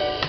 life.